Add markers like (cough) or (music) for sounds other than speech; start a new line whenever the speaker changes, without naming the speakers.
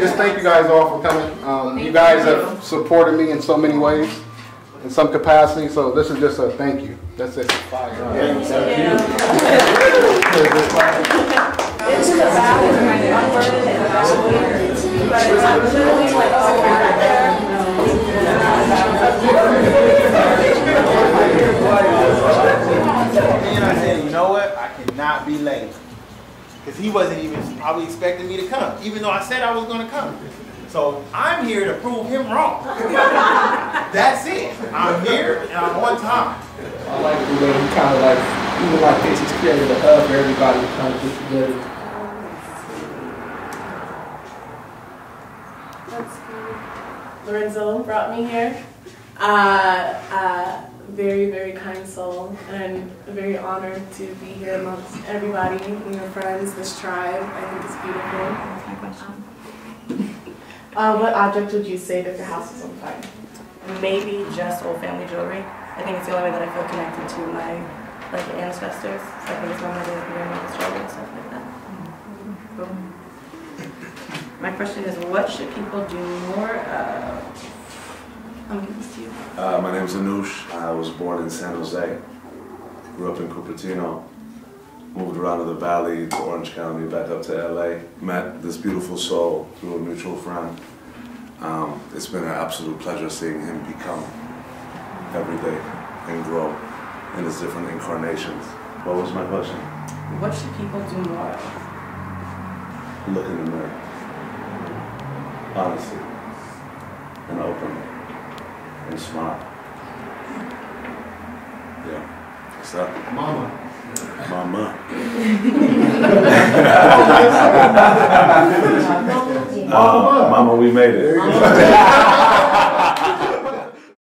Just thank you guys all for coming. Um, you guys have supported me in so many ways, in some capacity, so this is just a thank you. That's it.
And I said, you know what? I cannot be late. Because he wasn't even probably expecting me to come, even though I said I was going to come. So I'm here to prove him wrong. (laughs) That's it. I'm here and I'm on time.
I like the way he kind of like, even like this, he's created a hub for everybody to kind of get together.
That's good. Lorenzo brought me here. Uh, uh, very, very kind soul, and very honored to be here amongst everybody, your friends, this tribe. I think it's beautiful.
My question.
Uh, what object would you save if your house was on fire?
Maybe just old family jewelry. I think it's the only way that I feel connected to my like ancestors. So I think it's one way to be with jewelry and stuff like that. My question is, what should people do more of? I'm giving this to you.
Uh, my name is Anush. I was born in San Jose. Grew up in Cupertino. Moved around to the valley, to Orange County, back up to LA. Met this beautiful soul through a mutual friend. Um, it's been an absolute pleasure seeing him become every day and grow in his different incarnations. What was my question?
What should people do more of?
Look in the mirror. Honestly. And openly. And smile. Yeah. What's up?
Mama.
Mama. (laughs) Uh, mama, we made it.